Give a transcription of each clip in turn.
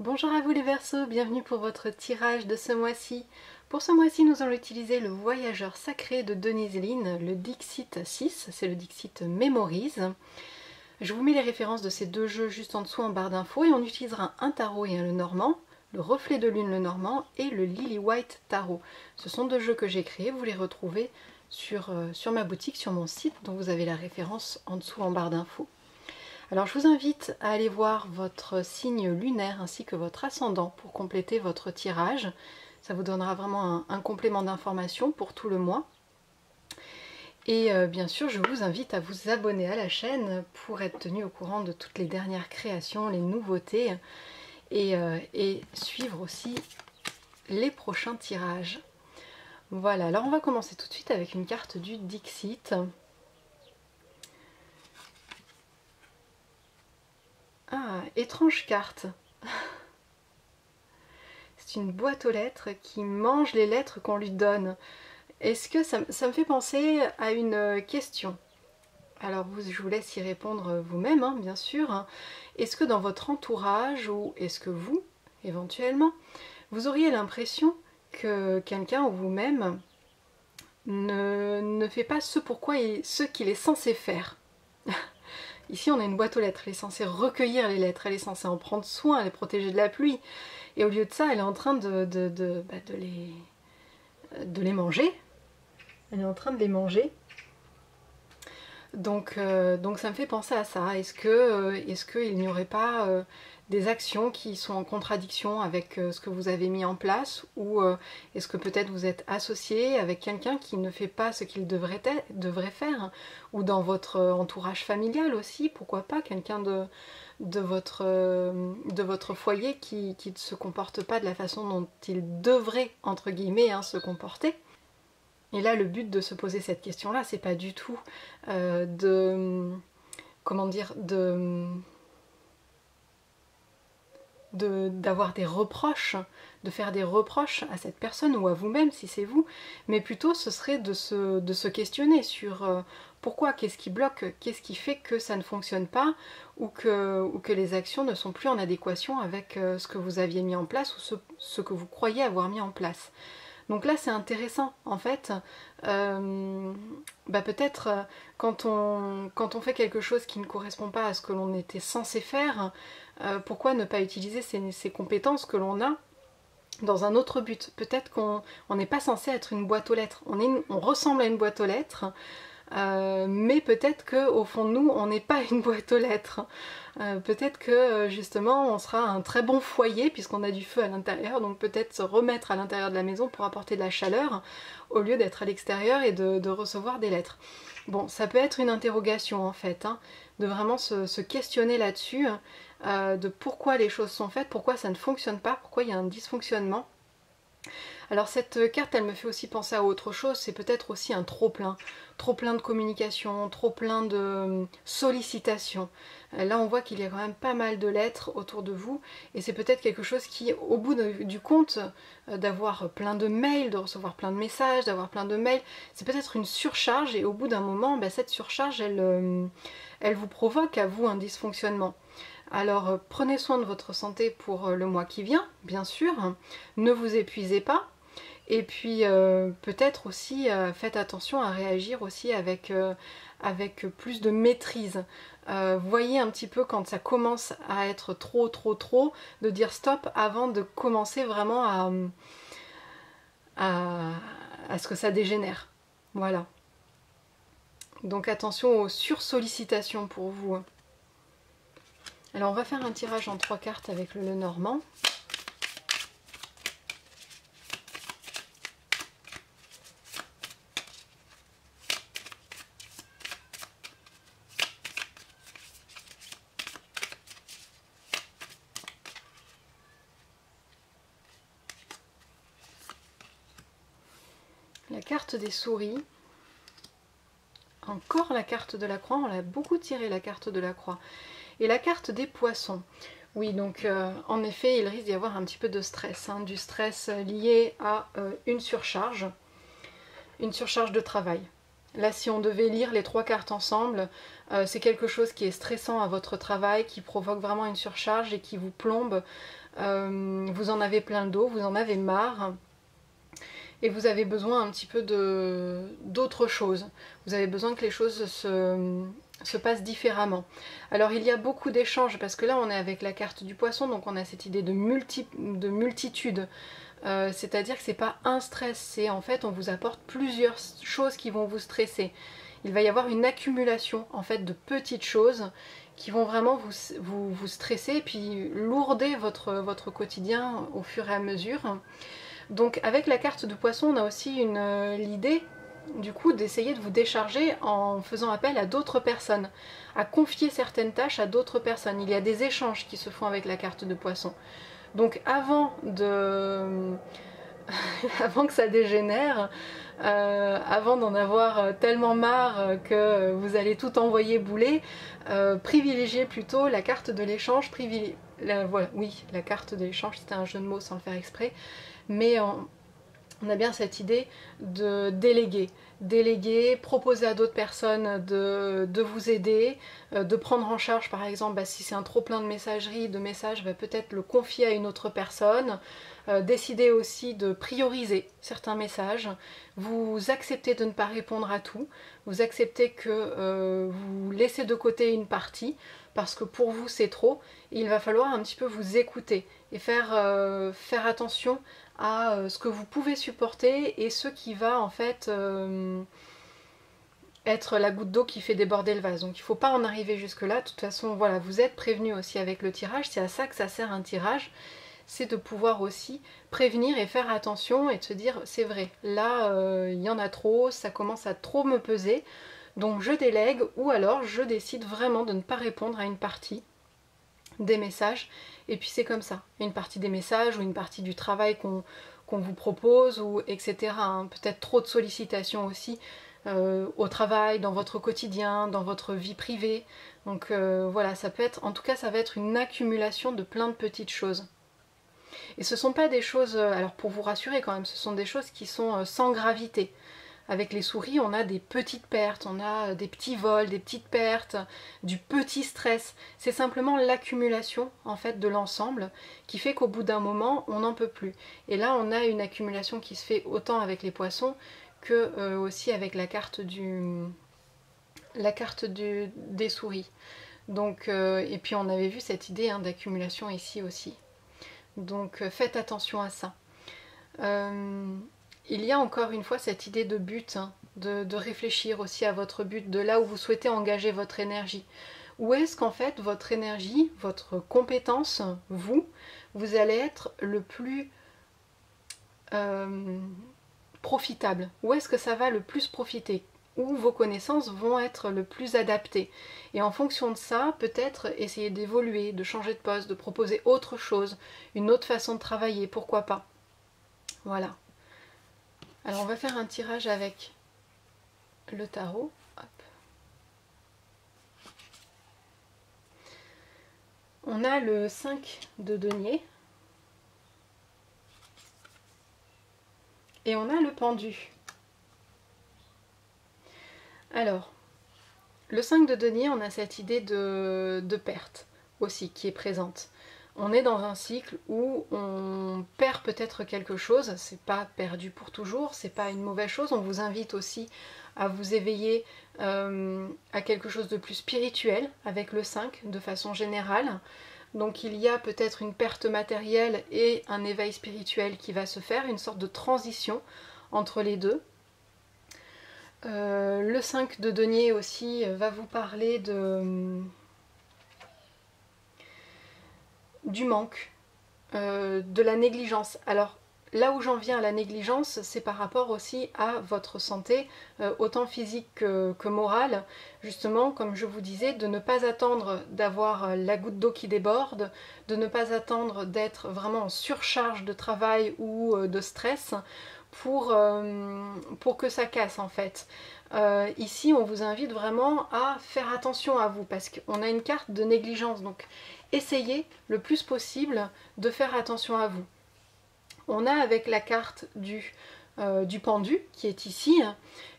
Bonjour à vous les Verseaux, bienvenue pour votre tirage de ce mois-ci. Pour ce mois-ci, nous allons utiliser le Voyageur sacré de Denise Lynn, le Dixit 6, c'est le Dixit Memories. Je vous mets les références de ces deux jeux juste en dessous en barre d'infos et on utilisera un tarot et un le normand, le reflet de lune le normand et le Lily White Tarot. Ce sont deux jeux que j'ai créés, vous les retrouvez sur, euh, sur ma boutique, sur mon site, dont vous avez la référence en dessous en barre d'infos. Alors je vous invite à aller voir votre signe lunaire ainsi que votre ascendant pour compléter votre tirage. Ça vous donnera vraiment un, complément d'information pour tout le mois. Et euh, bien sûr, je vous invite à vous abonner à la chaîne pour être tenu au courant de toutes les dernières créations, les nouveautés et, euh, et suivre aussi les prochains tirages. Voilà, alors on va commencer tout de suite avec une carte du Dixit. Ah, étrange carte. C'est une boîte aux lettres qui mange les lettres qu'on lui donne. Est-ce que ça, me fait penser à une question Alors je vous laisse y répondre vous-même, hein, bien sûr. Est-ce que dans votre entourage, ou est-ce que vous, éventuellement, vous auriez l'impression que quelqu'un ou vous-même ne, ne, fait pas ce pourquoi ce qu'il est censé faire? Ici, on a une boîte aux lettres. Elle est censée recueillir les lettres, elle est censée en prendre soin, les protéger de la pluie. Et au lieu de ça, elle est en train de, bah, les manger. Elle est en train de les manger. Donc, euh, donc ça me fait penser à ça. Est-ce que euh, qu'il n'y aurait pas euh, des actions qui sont en contradiction avec ce que vous avez mis en place ou est-ce que peut-être vous êtes associé avec quelqu'un qui ne fait pas ce qu'il devrait, faire ou dans votre entourage familial aussi, pourquoi pas quelqu'un de, votre, foyer qui, ne se comporte pas de la façon dont il devrait hein, se comporter? Et là, le but de se poser cette question-là, c'est pas du tout de comment dire de d'avoir des reproches, de faire des reproches à cette personne ou à vous-même si c'est vous, mais plutôt ce serait de se, de se questionner sur euh, pourquoi, qu'est-ce qui bloque, qu'est-ce qui fait que ça ne fonctionne pas ou que, ou que les actions ne sont plus en adéquation avec euh, ce que vous aviez mis en place ou ce que vous croyez avoir mis en place. Donc là c'est intéressant en fait, euh, bah peut-être quand on, quand on fait quelque chose qui ne correspond pas à ce que l'on était censé faire, euh, pourquoi ne pas utiliser ces, compétences que l'on a dans un autre but? Peut-être qu'on n'est pas censé être une boîte aux lettres. On, ressemble à une boîte aux lettres, euh, mais peut-être qu'au fond de nous, on n'est pas une boîte aux lettres. Euh, peut-être que justement, on sera un très bon foyer puisqu'on a du feu à l'intérieur, donc peut-être se remettre à l'intérieur de la maison pour apporter de la chaleur au lieu d'être à l'extérieur et de, recevoir des lettres. Bon, ça peut être une interrogation en fait, hein, de vraiment se questionner là-dessus. Euh, de pourquoi les choses sont faites, pourquoi ça ne fonctionne pas, pourquoi il y a un dysfonctionnement. Alors cette carte, elle me fait aussi penser à autre chose, c'est peut-être aussi un trop-plein. Trop-plein de communication, trop-plein de euh, sollicitations. Euh, là, on voit qu'il y a quand même pas mal de lettres autour de vous, et c'est peut-être quelque chose qui, au bout du compte, d'avoir plein de mails, de recevoir plein de messages, d'avoir plein de mails, c'est peut-être une surcharge, et au bout d'un moment, bah, cette surcharge, elle, elle vous provoque à vous un dysfonctionnement. Alors euh, prenez soin de votre santé pour euh, le mois qui vient, bien sûr. Ne vous épuisez pas. Et puis euh, peut-être aussi faites attention à réagir aussi avec, plus de maîtrise. voyez un petit peu quand ça commence à être trop trop trop, de dire stop avant de commencer vraiment à, à, à ce que ça dégénère. Voilà. Donc attention aux sursollicitations pour vous. Alors on va faire un tirage en trois cartes avec le Normand. La carte des souris. Encore la carte de la croix, on l'a beaucoup tiré la carte de la croix. Et la carte des poissons. Oui, donc euh, en effet, il risque d'y avoir un petit peu de stress, hein, du stress lié à euh, une surcharge, une surcharge de travail. Là, si on devait lire les trois cartes ensemble, euh, c'est quelque chose qui est stressant à votre travail, qui provoque vraiment une surcharge et qui vous plombe. Vous en avez plein d'eau, vous en avez marre. Et vous avez besoin un petit peu d'autre chose. Vous avez besoin que les choses se, se passent différemment. Alors il y a beaucoup d'échanges parce que là on est avec la carte du poisson, donc on a cette idée de, multi, de multitude. Euh, c'est-à-dire que c'est pas un stress, c'est en fait on vous apporte plusieurs choses qui vont vous stresser. Il va y avoir une accumulation en fait de petites choses qui vont vraiment vous, vous, stresser et puis lourder votre, quotidien au fur et à mesure. Donc avec la carte de poisson, on a aussi euh, l'idée du coup d'essayer de vous décharger en faisant appel à d'autres personnes, à confier certaines tâches à d'autres personnes. Il y a des échanges qui se font avec la carte de poisson. Donc avant de avant que ça dégénère, euh, avant d'en avoir tellement marre que vous allez tout envoyer bouler, euh, privilégiez plutôt la carte de l'échange, voilà, oui, la carte de l'échange, c'était un jeu de mots sans le faire exprès, mais on a bien cette idée de déléguer. Déléguer, proposer à d'autres personnes de, vous aider, euh, de prendre en charge par exemple bah, si c'est un trop plein de messagerie, de messages, bah, peut-être le confier à une autre personne, euh, décider aussi de prioriser certains messages, vous acceptez de ne pas répondre à tout, vous acceptez que euh, vous laissez de côté une partie parce que pour vous c'est trop, il va falloir un petit peu vous écouter et faire, faire attention à euh, ce que vous pouvez supporter et ce qui va en fait euh, être la goutte d'eau qui fait déborder le vase. Donc il ne faut pas en arriver jusque là. De toute façon, voilà, vous êtes prévenu aussi avec le tirage. C'est à ça que ça sert un tirage. C'est de pouvoir aussi prévenir et faire attention et de se dire c'est vrai, là euh, il y en a trop, ça commence à trop me peser. Donc je délègue ou alors je décide vraiment de ne pas répondre à une partie des messages et puis c'est comme ça. Une partie des messages ou une partie du travail qu'on vous propose, ou etc. Hein. Peut-être trop de sollicitations aussi euh, au travail, dans votre quotidien, dans votre vie privée. Donc euh, voilà, ça peut être, en tout cas ça va être une accumulation de plein de petites choses. Et ce ne sont pas des choses, euh, alors pour vous rassurer quand même, ce sont des choses qui sont sans gravité. Avec les souris, on a des petites pertes, on a des petits vols, des petites pertes, du petit stress. C'est simplement l'accumulation en fait de l'ensemble qui fait qu'au bout d'un moment, on n'en peut plus. Et là, on a une accumulation qui se fait autant avec les poissons que euh, aussi avec la carte du la carte des souris. Donc, euh, et puis on avait vu cette idée hein, d'accumulation ici aussi. Donc euh, faites attention à ça il y a encore une fois cette idée de but, hein, de, réfléchir aussi à votre but, de là où vous souhaitez engager votre énergie. Où est-ce qu'en fait votre énergie, votre compétence, vous, vous allez être le plus euh, profitable? Où est-ce que ça va le plus profiter? Où vos connaissances vont être le plus adaptées? Et en fonction de ça, peut-être essayer d'évoluer, de changer de poste, de proposer autre chose, une autre façon de travailler, pourquoi pas? Voilà. Alors on va faire un tirage avec le tarot. On a le 5 de denier. Et on a le pendu. Alors, le 5 de denier, on a cette idée de, de perte aussi qui est présente on est dans un cycle où on perd peut-être quelque chose, c'est pas perdu pour toujours, c'est pas une mauvaise chose. On vous invite aussi à vous éveiller euh, à quelque chose de plus spirituel avec le 5 de façon générale. Donc il y a peut-être une perte matérielle et un éveil spirituel qui va se faire, une sorte de transition entre les deux. Euh, le 5 de denier aussi va vous parler de du manque, euh, de la négligence. Alors là où j'en viens à la négligence, c'est par rapport aussi à votre santé, euh, autant physique que, morale. Justement, comme je vous disais, de ne pas attendre d'avoir la goutte d'eau qui déborde, de ne pas attendre d'être vraiment en surcharge de travail ou euh, de stress pour, pour que ça casse en fait. ici, on vous invite vraiment à faire attention à vous parce qu'on a une carte de négligence. Donc, essayez le plus possible de faire attention à vous. On a avec la carte du euh, du pendu qui est ici,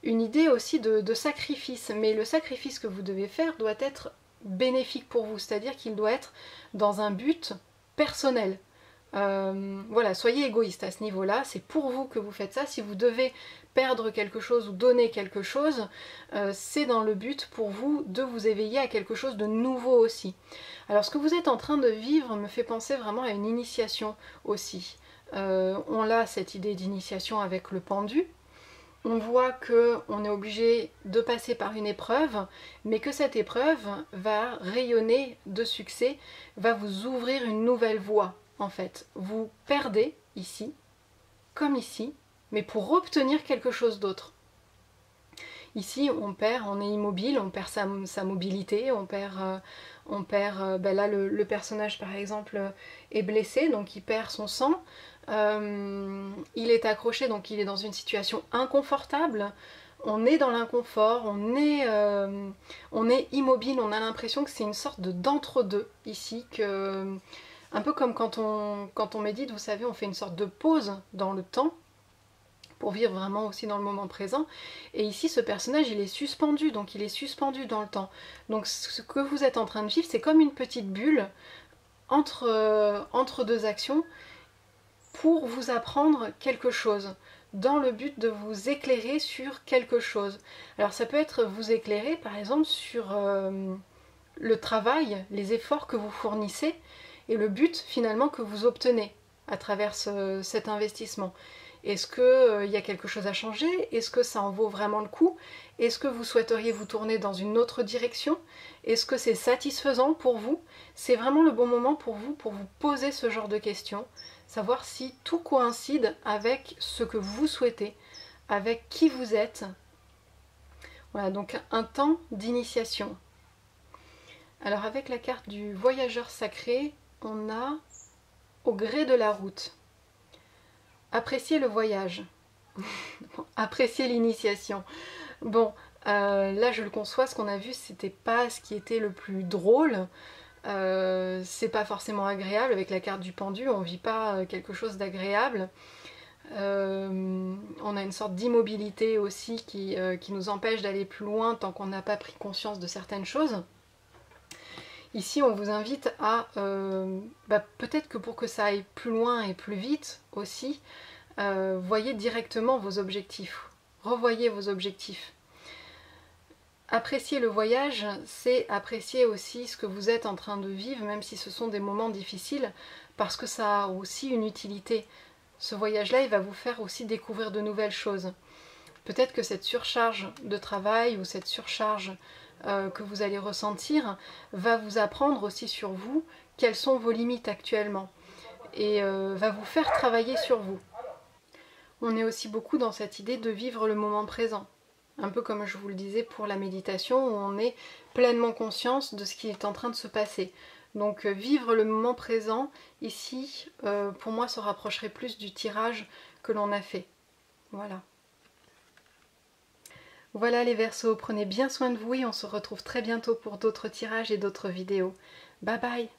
une idée aussi de, sacrifice. Mais le sacrifice que vous devez faire doit être bénéfique pour vous, c'est-à-dire qu'il doit être dans un but personnel. Euh, voilà, soyez égoïste à ce niveau-là, c'est pour vous que vous faites ça. Si vous devez perdre quelque chose ou donner quelque chose, euh, c'est dans le but pour vous de vous éveiller à quelque chose de nouveau aussi. Alors ce que vous êtes en train de vivre me fait penser vraiment à une initiation aussi. Euh, on a cette idée d'initiation avec le pendu. On voit qu'on est obligé de passer par une épreuve, mais que cette épreuve va rayonner de succès, va vous ouvrir une nouvelle voie en fait. Vous perdez ici, comme ici, mais pour obtenir quelque chose d'autre. Ici, on perd, on est immobile, on perd sa, mobilité, on perd, euh, on perd euh, ben là, le, personnage, par exemple, est blessé, donc il perd son sang. Euh, il est accroché, donc il est dans une situation inconfortable. On est dans l'inconfort, on, est, on est immobile, on a l'impression que c'est une sorte de d'entre-deux ici, que, un peu comme quand on, médite, vous savez, on fait une sorte de pause dans le temps pour vivre vraiment aussi dans le moment présent. Et ici, ce personnage, il est suspendu, donc il est suspendu dans le temps. Donc ce que vous êtes en train de vivre, c'est comme une petite bulle entre, euh, deux actions pour vous apprendre quelque chose, dans le but de vous éclairer sur quelque chose. Alors ça peut être vous éclairer par exemple sur euh, le travail, les efforts que vous fournissez et le but finalement que vous obtenez à travers cet investissement. Est-ce qu'il euh, y a quelque chose à changer? Est-ce que ça en vaut vraiment le coup? Est-ce que vous souhaiteriez vous tourner dans une autre direction? Est-ce que c'est satisfaisant pour vous? C'est vraiment le bon moment pour vous pour vous poser ce genre de questions, savoir si tout coïncide avec ce que vous souhaitez, avec qui vous êtes. Voilà, donc un temps d'initiation. Alors avec la carte du voyageur sacré, on a au gré de la route. Apprécier le voyage. Apprécier l'initiation. Bon, euh, là je le conçois, ce qu'on a vu c'était pas ce qui était le plus drôle. Euh, c'est pas forcément agréable avec la carte du pendu, on vit pas euh, quelque chose d'agréable. on a une sorte d'immobilité aussi qui, nous empêche d'aller plus loin tant qu'on n'a pas pris conscience de certaines choses. Ici, on vous invite à, euh, bah, peut-être que pour que ça aille plus loin et plus vite aussi, euh, voyez directement vos objectifs. Revoyez vos objectifs. Apprécier le voyage, c'est apprécier aussi ce que vous êtes en train de vivre, même si ce sont des moments difficiles, parce que ça a aussi une utilité. Ce voyage-là, il va vous faire aussi découvrir de nouvelles choses. Peut-être que cette surcharge de travail ou cette surcharge euh, que vous allez ressentir va vous apprendre aussi sur vous quelles sont vos limites actuellement et euh, va vous faire travailler sur vous. On est aussi beaucoup dans cette idée de vivre le moment présent. Un peu comme je vous le disais pour la méditation où on est pleinement conscience de ce qui est en train de se passer. Donc euh, vivre le moment présent ici, pour moi, se rapprocherait plus du tirage que l'on a fait. Voilà. Voilà les Verseaux, prenez bien soin de vous et on se retrouve très bientôt pour d'autres tirages et d'autres vidéos. Bye bye